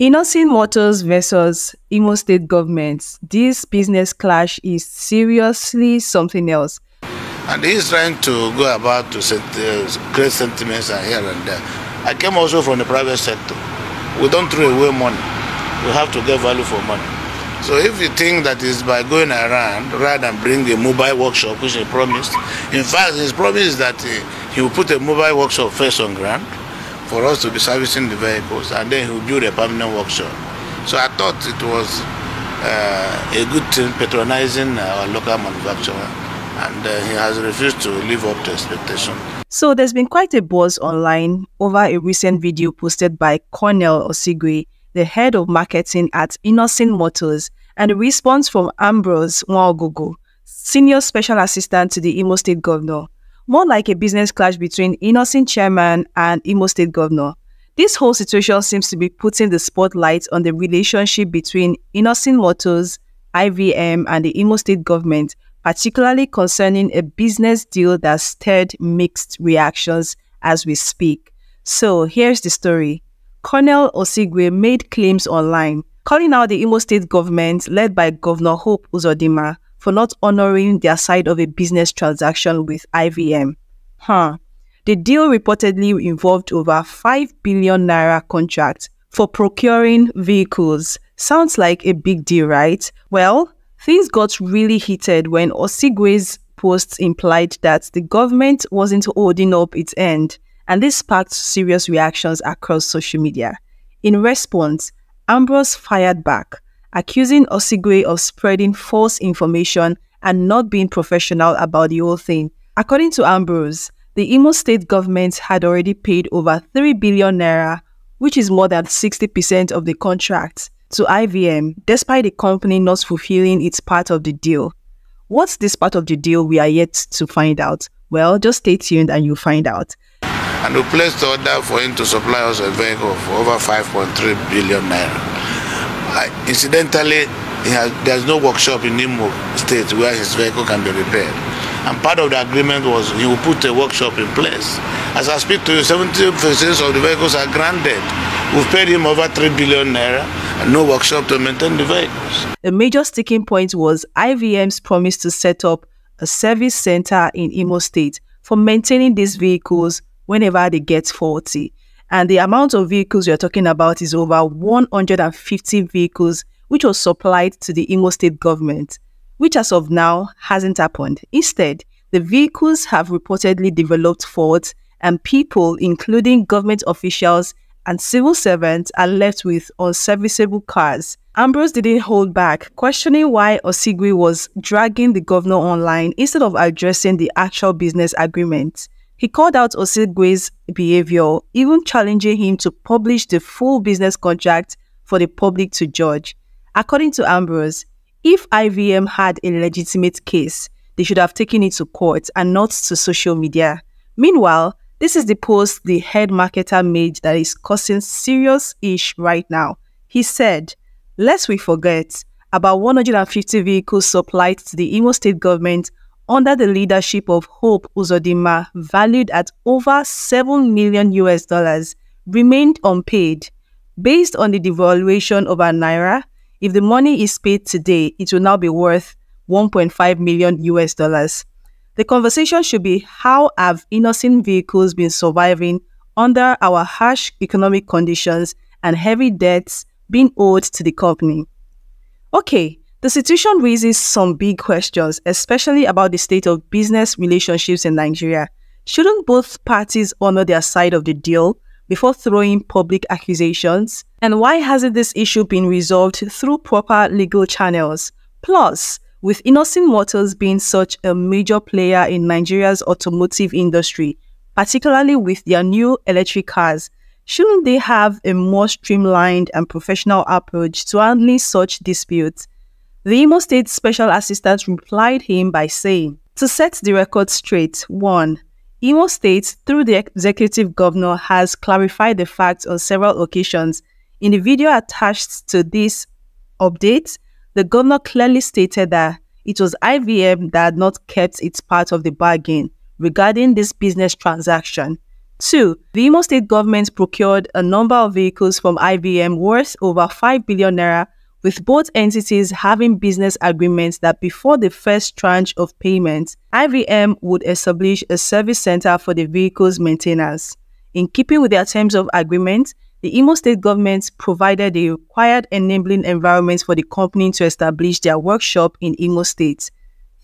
Innoson Motors versus Imo State government. This business clash is seriously something else. And he's trying to go about to set, uh, create sentiments here and there. I came also from the private sector. We don't throw away money. We have to get value for money. So if you think that is by going around rather than bring a mobile workshop, which he promised, in fact, his promise is that he will put a mobile workshop first on ground for us to be servicing the vehicles, and then he will build a permanent workshop. So I thought it was uh, a good thing patronizing our local manufacturer, and uh, he has refused to live up to expectation. So there's been quite a buzz online over a recent video posted by Cornel Osigwe, the head of marketing at Innoson Motors, and a response from Ambrose Nwaogwugwu, senior special assistant to the Imo State governor more like a business clash between Innoson chairman and Imo State governor. This whole situation seems to be putting the spotlight on the relationship between Innoson Motors, IVM, and the Imo State government, particularly concerning a business deal that stirred mixed reactions as we speak. So here's the story. Cornel Osigwe made claims online, calling out the Imo State government led by Governor Hope Uzodimma for not honoring their side of a business transaction with IVM. Huh. The deal reportedly involved over 5 billion naira contract for procuring vehicles. Sounds like a big deal, right? Well, things got really heated when Osigwe's posts implied that the government wasn't holding up its end, and this sparked serious reactions across social media. In response, Ambrose fired back, accusing Osigwe of spreading false information and not being professional about the whole thing. According to Ambrose, the Imo state government had already paid over 3 billion naira, which is more than 60% of the contract, to IVM, despite the company not fulfilling its part of the deal. What's this part of the deal we are yet to find out? Well, just stay tuned and you'll find out. And we placed the order for him to supply us a vehicle for over 5.3 billion naira. Incidentally, has, there's no workshop in Imo State where his vehicle can be repaired. And part of the agreement was he will put a workshop in place. As I speak to you, 70% of the vehicles are granted. We've paid him over 3 billion naira and no workshop to maintain the vehicles. A major sticking point was IVM's promise to set up a service center in Imo State for maintaining these vehicles whenever they get faulty. And the amount of vehicles you're talking about is over 150 vehicles, which was supplied to the Imo state government, which as of now hasn't happened. Instead, the vehicles have reportedly developed faults, and people, including government officials and civil servants, are left with unserviceable cars. Ambrose didn't hold back, questioning why Osigwe was dragging the governor online instead of addressing the actual business agreement. He called out Osigwe's behavior, even challenging him to publish the full business contract for the public to judge. According to Ambrose, if IVM had a legitimate case, they should have taken it to court and not to social media. Meanwhile, this is the post the head marketer made that is causing serious ish right now. He said, Lest we forget, about 150 vehicles supplied to the Imo state government under the leadership of Hope Uzodimma, valued at over 7 million US dollars, remained unpaid. Based on the devaluation of our naira, if the money is paid today, it will now be worth 1.5 million US dollars. The conversation should be how have Innoson vehicles been surviving under our harsh economic conditions and heavy debts being owed to the company? Okay, the situation raises some big questions, especially about the state of business relationships in Nigeria. Shouldn't both parties honor their side of the deal before throwing public accusations? And why hasn't this issue been resolved through proper legal channels? Plus, with Innoson Motors being such a major player in Nigeria's automotive industry, particularly with their new electric cars, shouldn't they have a more streamlined and professional approach to handling such disputes? The Imo State Special Assistant replied him by saying, To set the record straight, 1. Imo State, through the executive governor, has clarified the facts on several occasions. In the video attached to this update, the governor clearly stated that it was IVM that had not kept its part of the bargain regarding this business transaction. Two, the Imo State government procured a number of vehicles from IVM worth over 5 billion naira, with both entities having business agreements that before the first tranche of payments, IVM would establish a service center for the vehicle's maintenance. In keeping with their terms of agreement, the Imo State government provided the required enabling environments for the company to establish their workshop in Imo State.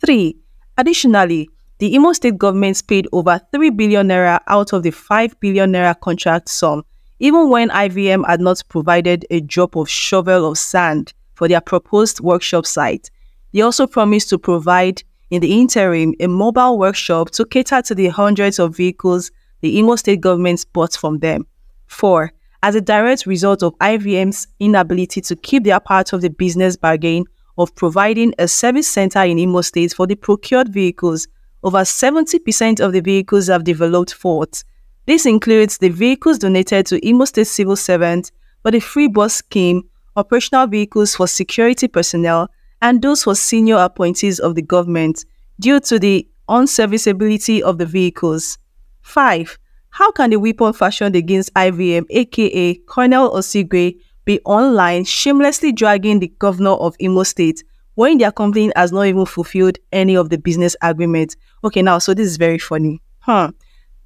3. Additionally, the Imo State government paid over 3 billion naira out of the 5 billion naira contract sum, even when IVM had not provided a drop of shovel of sand for their proposed workshop site. They also promised to provide, in the interim, a mobile workshop to cater to the hundreds of vehicles the Imo State government bought from them. 4. As a direct result of IVM's inability to keep their part of the business bargain of providing a service center in Imo State for the procured vehicles, over 70% of the vehicles have developed faults. This includes the vehicles donated to Imo State civil servants for the free bus scheme, operational vehicles for security personnel, and those for senior appointees of the government due to the unserviceability of the vehicles. 5. How can the weapon fashioned against IVM, aka Cornel Osigwe, be online shamelessly dragging the governor of Imo State when their company has not even fulfilled any of the business agreements. Okay, now, so this is very funny. Huh.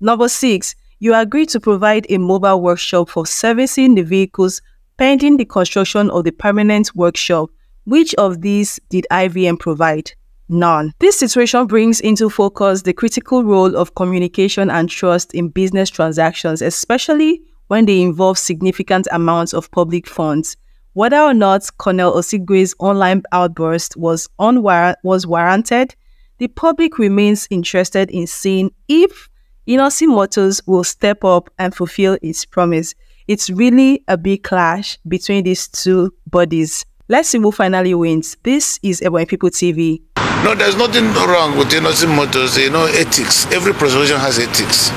Number six, you agreed to provide a mobile workshop for servicing the vehicles pending the construction of the permanent workshop. Which of these did IVM provide? None. This situation brings into focus the critical role of communication and trust in business transactions, especially when they involve significant amounts of public funds. Whether or not Cornel Osigwe's online outburst was, unwar- was warranted, the public remains interested in seeing if Innoson Motors will step up and fulfill its promise. It's really a big clash between these two bodies. Let's see who finally wins. This is Ebonyi People TV. No, there's nothing wrong with Innoson Motors. You know, ethics. Every presentation has ethics.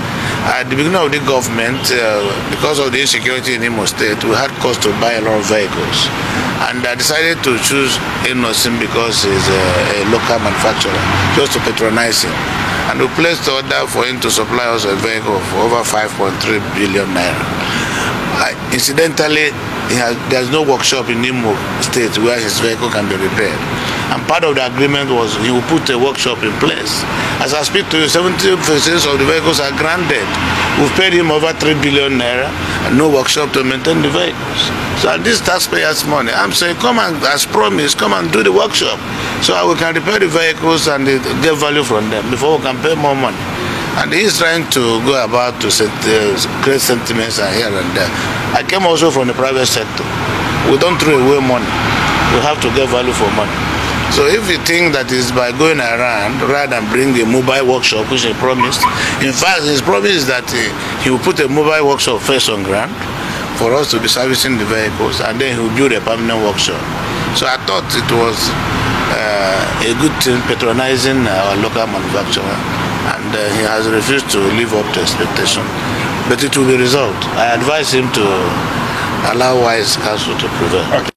At the beginning of the government, uh, because of the insecurity in Imo State, we had cost to buy a lot of vehicles. And I decided to choose Innoson because he's a, a local manufacturer, just to patronize him. And we placed order for him to supply us a vehicle for over 5.3 billion naira. Incidentally, has, there's no workshop in Imo State where his vehicle can be repaired. And part of the agreement was he will put a workshop in place. As I speak to you, 70% of the vehicles are granted. We've paid him over 3 billion naira and no workshop to maintain the vehicles. So this taxpayers' money, I'm saying, come and, as promised, come and do the workshop so we can repair the vehicles and get value from them before we can pay more money. And he's trying to go about to set, uh, create sentiments here and there. I came also from the private sector. We don't throw away money. We have to get value for money. So if you think that is by going around rather than bring a mobile workshop, which he promised, in fact, his promise is that he, will put a mobile workshop first on ground for us to be servicing the vehicles, and then he will build a permanent workshop. So I thought it was uh, a good thing patronizing our local manufacturer, and uh, he has refused to live up to expectation. But it will be resolved. I advise him to allow wise counsel to prevail. Okay.